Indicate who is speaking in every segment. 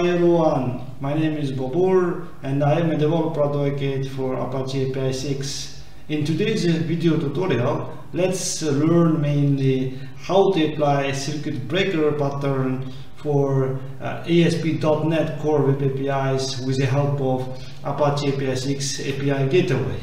Speaker 1: Hi everyone, my name is Bobur and I am a developer advocate for Apache APISIX. In today's video tutorial, let's learn mainly how to apply circuit breaker pattern for uh, ASP.NET Core Web APIs with the help of Apache APISIX API Gateway.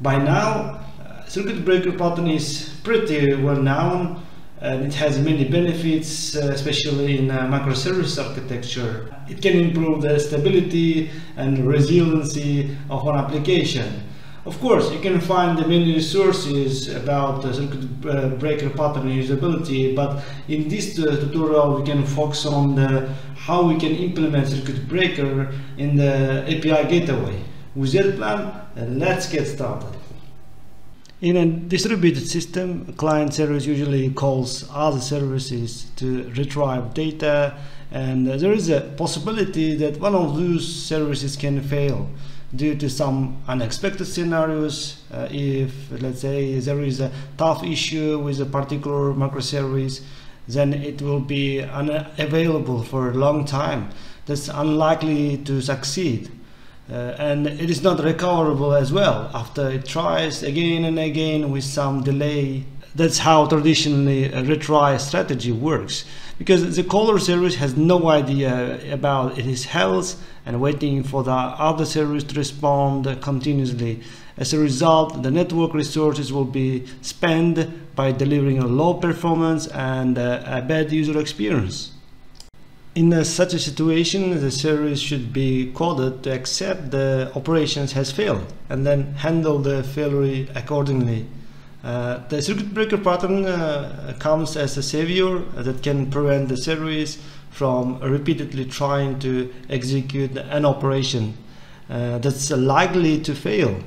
Speaker 1: By now, uh, circuit breaker pattern is pretty well known and it has many benefits, uh, especially in uh, microservice architecture. It can improve the stability and resiliency of an application. Of course, you can find many resources about circuit uh, breaker pattern usability, but in this tutorial we can focus on how we can implement circuit breaker in the API gateway. With that plan, let's get started. In a distributed system, client service usually calls other services to retrieve data and there is a possibility that one of those services can fail due to some unexpected scenarios. Uh, if let's say there is a tough issue with a particular microservice then it will be unavailable for a long time. That's unlikely to succeed uh, and it is not recoverable as well. After it tries again and again with some delay that's how traditionally a retry strategy works. Because the caller service has no idea about its health and waiting for the other service to respond continuously. As a result the network resources will be spent by delivering a low performance and uh, a bad user experience in a, such a situation, the service should be coded to accept the operations has failed and then handle the failure accordingly. Uh, the circuit breaker pattern uh, comes as a savior that can prevent the service from repeatedly trying to execute an operation uh, that's likely to fail.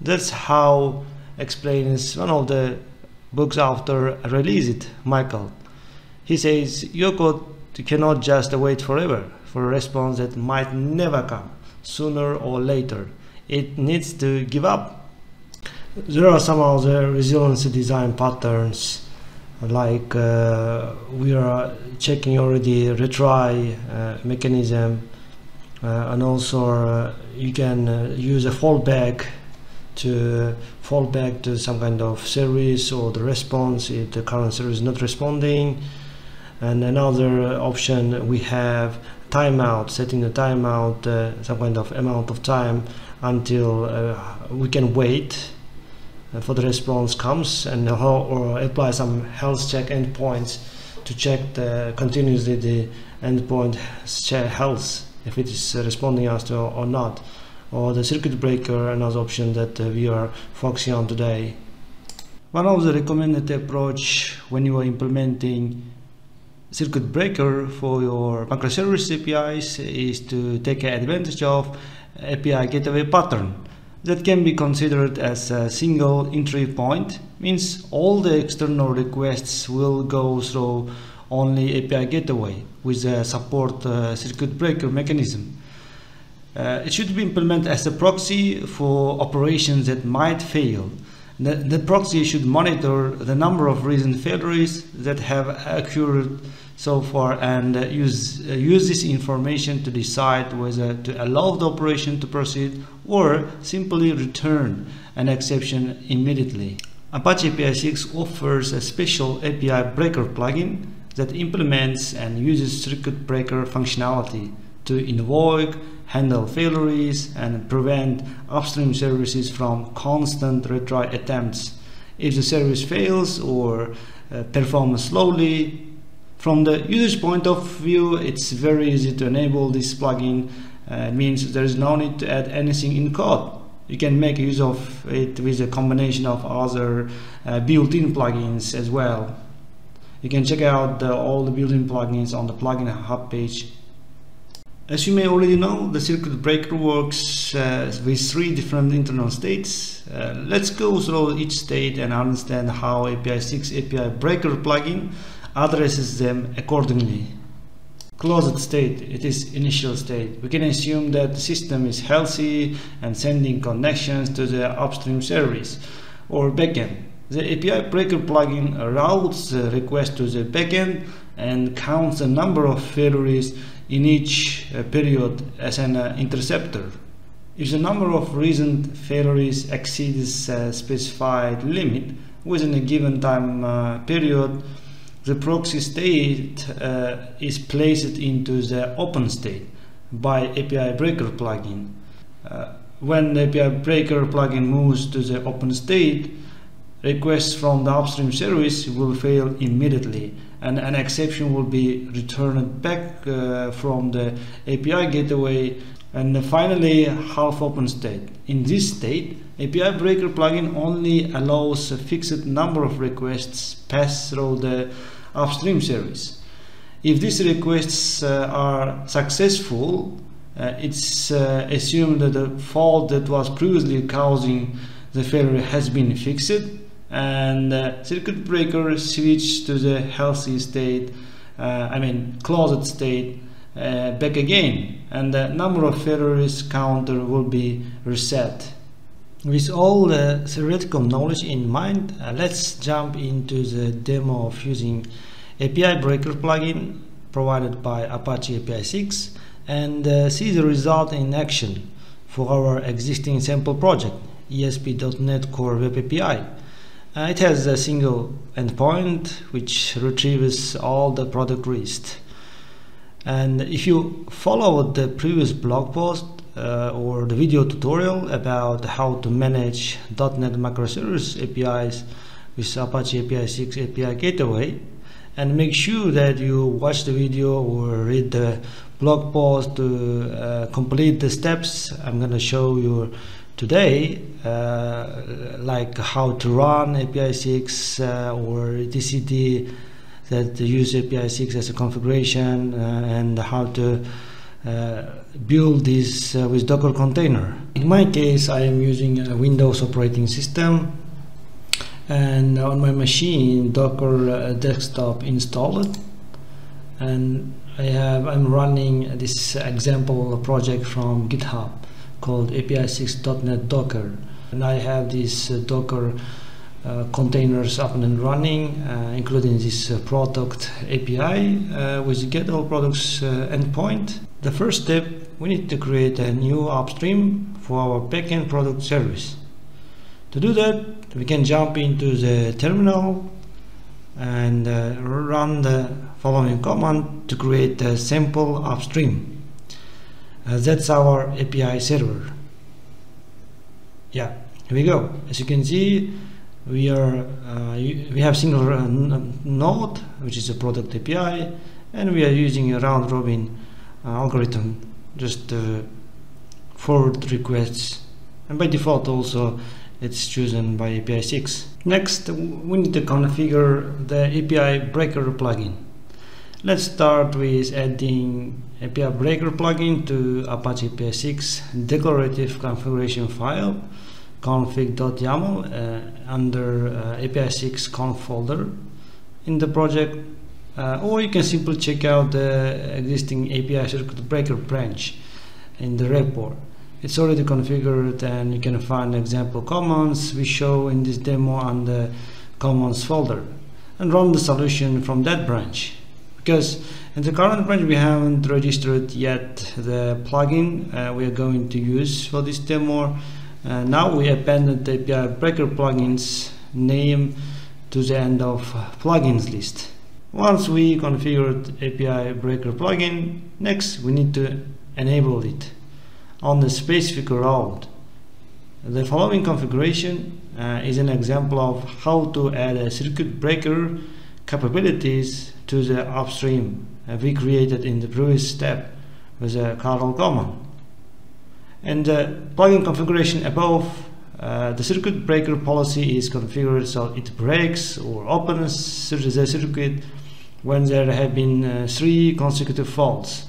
Speaker 1: That's how explains one of the book's author release it, Michael. He says your code you cannot just wait forever for a response that might never come, sooner or later. It needs to give up. There are some other resiliency design patterns like uh, we are checking already retry uh, mechanism uh, and also uh, you can uh, use a fallback to fall back to some kind of service or the response if the current service is not responding and another option we have timeout setting the timeout uh, some kind of amount of time until uh, we can wait uh, for the response comes and or apply some health check endpoints to check the continuously the endpoint health if it is responding us to or not. Or the circuit breaker another option that uh, we are focusing on today. One of the recommended approach when you are implementing circuit breaker for your microservice APIs is to take advantage of API gateway pattern that can be considered as a single entry point means all the external requests will go through only API gateway with a support uh, circuit breaker mechanism. Uh, it should be implemented as a proxy for operations that might fail. The, the proxy should monitor the number of recent failures that have occurred so far and uh, use uh, use this information to decide whether to allow the operation to proceed or simply return an exception immediately. Apache APISIX offers a special API breaker plugin that implements and uses circuit breaker functionality to invoke, handle failures, and prevent upstream services from constant retry attempts. If the service fails or uh, performs slowly, from the user's point of view, it's very easy to enable this plugin. Uh, it means there is no need to add anything in code. You can make use of it with a combination of other uh, built-in plugins as well. You can check out the, all the built-in plugins on the plugin hub page. As you may already know, the circuit breaker works uh, with three different internal states. Uh, let's go through each state and understand how APISIX API breaker plugin addresses them accordingly. Closed state, it is initial state. We can assume that the system is healthy and sending connections to the upstream service or backend. The API breaker plugin routes the request to the backend and counts the number of failures in each uh, period as an uh, interceptor. If the number of recent failures exceeds a specified limit within a given time uh, period, the proxy state uh, is placed into the open state by API Breaker plugin. Uh, when the API Breaker plugin moves to the open state, requests from the upstream service will fail immediately and an exception will be returned back uh, from the API gateway and finally half open state. In this state, API Breaker plugin only allows a fixed number of requests pass through the upstream service. If these requests uh, are successful, uh, it's uh, assumed that the fault that was previously causing the failure has been fixed and uh, circuit breaker switch to the healthy state, uh, I mean closed state uh, back again and the number of failures counter will be reset.
Speaker 2: With all the theoretical knowledge in mind, uh, let's jump into the demo of using API Breaker plugin provided by Apache APISIX and uh, see the result in action for our existing sample project ASP.NET Core Web API. Uh, it has a single endpoint which retrieves all the product list. And if you followed the previous blog post, uh, or the video tutorial about how to manage .NET microservice APIs with Apache APISIX API Gateway. And make sure that you watch the video or read the blog post to uh, complete the steps I'm gonna show you today uh, like how to run APISIX uh, or etcd that use APISIX as a configuration uh, and how to build this uh, with Docker container. In my case, I am using a Windows operating system and on my machine Docker uh, desktop installed and I have I'm running this example project from GitHub called APISIX.NET Docker and I have this uh, Docker uh, containers up and running uh, including this product API with get all products endpoint the first step, we need to create a new upstream for our backend product service. To do that, we can jump into the terminal and uh, run the following command to create a sample upstream. Uh, that's our API server. Yeah, here we go. As you can see, we are uh, we have single uh, node, which is a product API, and we are using a round robin uh, algorithm just uh, forward requests and by default also it's chosen by APISIX. Next we need to configure the API breaker plugin. Let's start with adding API breaker plugin to Apache APISIX declarative configuration file config.yaml uh, under uh, APISIX conf folder in the project. Uh, or you can simply check out the existing API circuit breaker branch in the repo. It's already configured and you can find example commands we show in this demo on the commands folder and run the solution from that branch. Because in the current branch we haven't registered yet the plugin uh, we are going to use for this demo uh, now we appended the API breaker plugins name to the end of plugins list once we configured API breaker plugin, next we need to enable it on the specific route. The following configuration uh, is an example of how to add a circuit breaker capabilities to the upstream uh, we created in the previous step with a curl command. And the plugin configuration above, uh, the circuit breaker policy is configured so it breaks or opens the circuit when there have been uh, three consecutive faults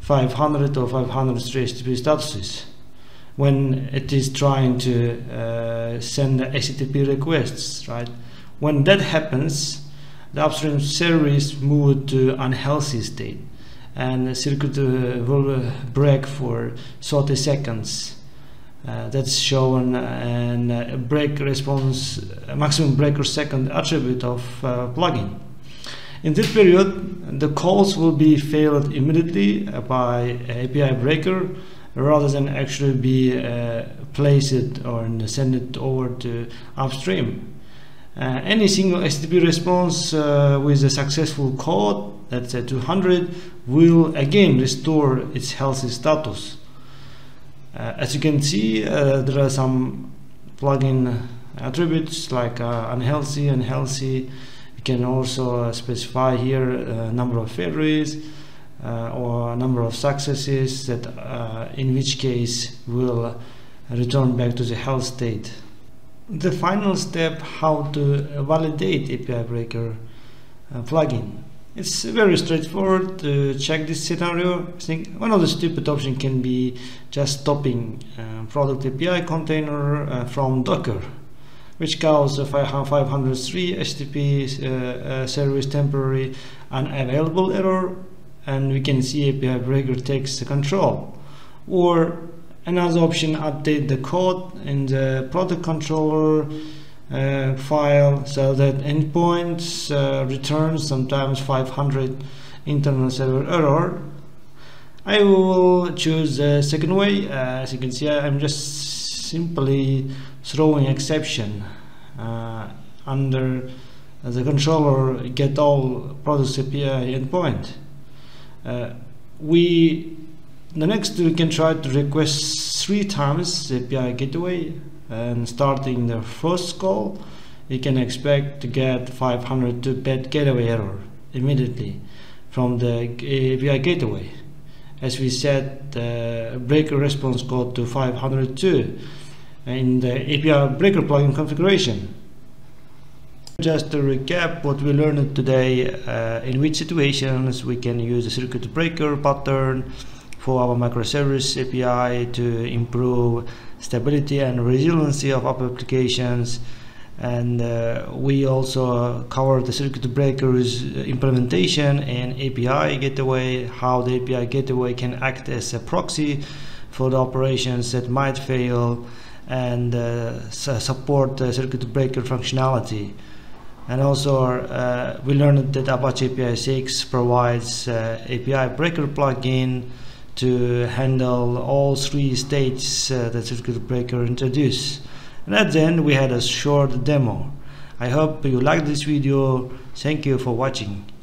Speaker 2: 500 or 503 HTTP statuses when it is trying to uh, send HTTP requests right? When that happens the upstream service move to unhealthy state and the circuit uh, will uh, break for 30 seconds uh, that's shown and uh, break response maximum break per second attribute of plugin In this period, the calls will be failed immediately by API breaker rather than actually be uh, placed or send it over to upstream. Uh, any single HTTP response uh, with a successful code, that's a 200, will again restore its healthy status. Uh, as you can see, uh, there are some plugin attributes like uh, unhealthy, unhealthy. You can also specify here a number of failures or a number of successes that in which case will return back to the health state the final step how to validate API breaker uh, plugin. It's very straightforward to check this scenario. I think one of the stupid options can be just stopping uh, product API container uh, from Docker, which causes 503 HTTP uh, uh, service temporary unavailable error, and we can see API breaker takes the control. Or another option update the code in the product controller uh, file so that endpoints uh, return sometimes 500 internal server error. I will choose the second way. Uh, as you can see I'm just simply throwing exception uh, under the controller get all products API endpoint. Uh, we the next we can try to request three times the API gateway and starting the first call you can expect to get 502 bit gateway error immediately from the API gateway. As we set the breaker response code to 502 in the API breaker plugin configuration. Just to recap what we learned today uh, in which situations we can use the circuit breaker pattern for our microservice API to improve stability and resiliency of applications. And uh, we also cover the circuit breakers implementation and API gateway how the API gateway can act as a proxy for the operations that might fail and uh, support the circuit breaker functionality. And also uh, we learned that Apache APISIX provides uh, API breaker plugin to handle all three states uh, that circuit breaker introduce. And at the end we had a short demo. I hope you liked this video. Thank you for watching.